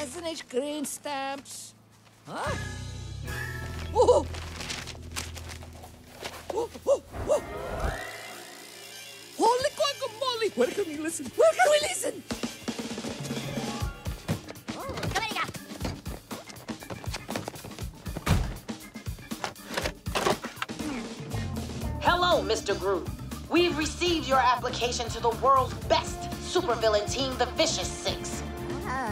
SNH green stamps. Huh? Oh! Oh, oh, oh. Holy guacamole! Where can we listen? Where can we listen? Hello, Mr. Gru. We've received your application to the world's best supervillain team, the Vicious Six.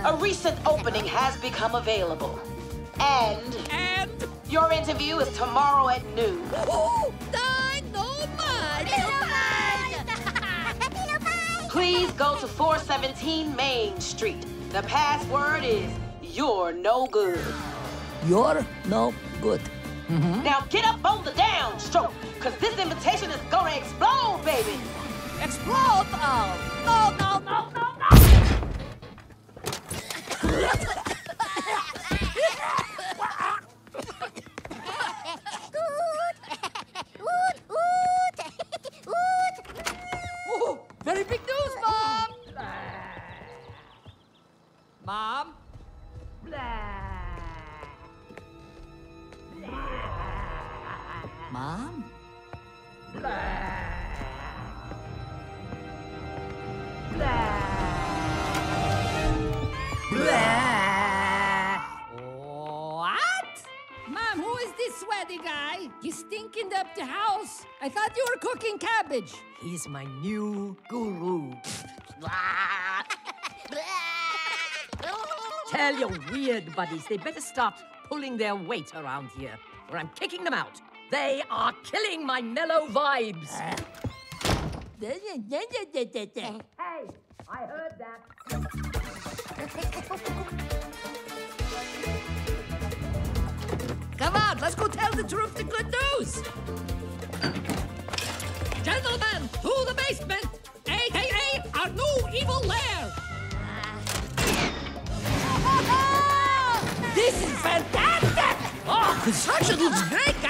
A recent opening has become available. And And your interview is tomorrow at noon. oh, dynamite! Please go to 417 Main Street. The password is you're no good. You're no good. Mm-hmm. Now get up on the downstroke, cause this invitation is gonna explode, baby. Explode! Oh, no, no, no, no, Mom? What? Mom, who is this sweaty guy? He's stinking up the house. I thought you were cooking cabbage. He's my new guru. Tell your weird buddies they better stop pulling their weight around here, or I'm kicking them out. They are killing my mellow vibes. Uh. Hey, I heard that. Come on, let's go tell the truth the good news. Gentlemen, to the basement. AKA our new evil lair. This is fantastic! Oh, construction looks great,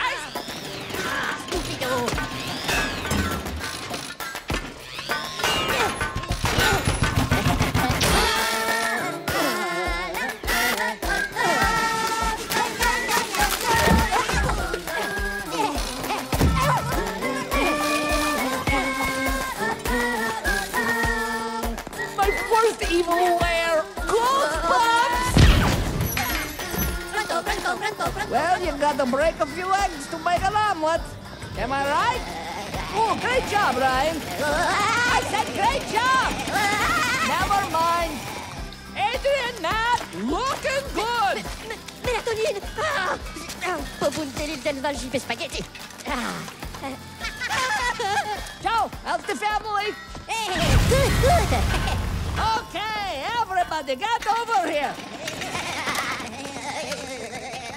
guys! My first evil lair! Goosebumps! Well, you gotta break a few eggs to make an omelet. Am I right? Oh, great job, Ryan. I said great job! Never mind. Adrian, Nat, looking good! Mélatonine Ah Pauvre intelligent Valgipe spaghetti Joe, how's the family? Good, good Okay, everybody, get over here.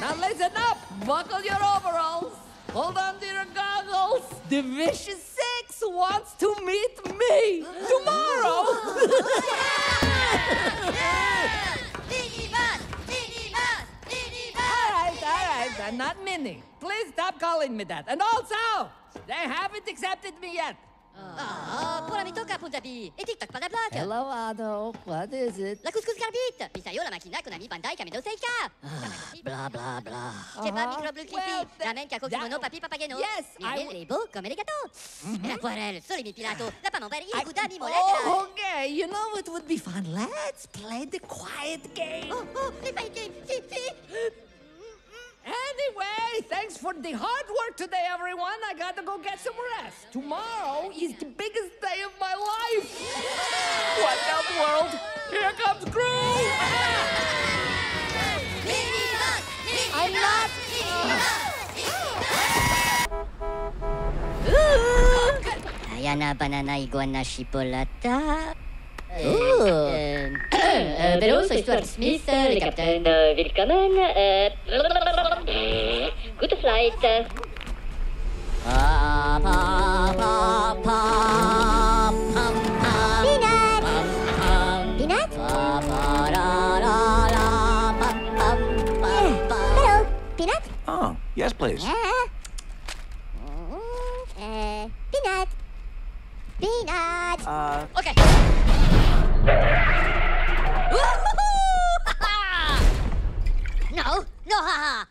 Now listen up. Buckle your overalls. Hold on to your goggles. The Vicious Six wants to meet me tomorrow. all right, all right. I'm not Minnie. Please stop calling me that. And also, they haven't accepted me yet. Oh, pour la mitoka, Punjabi Et TikTok, para bloc Hello, Otto. What is it? La couscous carbite Misayo, la machina, Konami, Bandai, Kamedo, Seika Blah, blah, blah. Kebab, micro, bleu, clippy Ramen, that- kimono, papi, papageno Yes, I les beaux, comme les gâteaux La poirelle, solimi, pilato La pamambari, I- gouda, mimolette Oh, okay. You know what would be fun? Let's play the quiet game. Oh, oh, les paillettes, si, si for the hard work today, everyone. I gotta go get some rest. Tomorrow is the biggest day of my life. What in the world? Here comes Gru! I'm not. Ayana, banana, iguana, chipolata. Euh, euh, uh, Vélo, Soy Stuart Smith, les capitaines, euh, willkommen. Euh, Gute Flight. Uh. Peanut. Peanut? Hello, Peanut? Oh, yes, please. Yeah. Uh, peanut. Peanut. Uh. Okay. no, no, haha.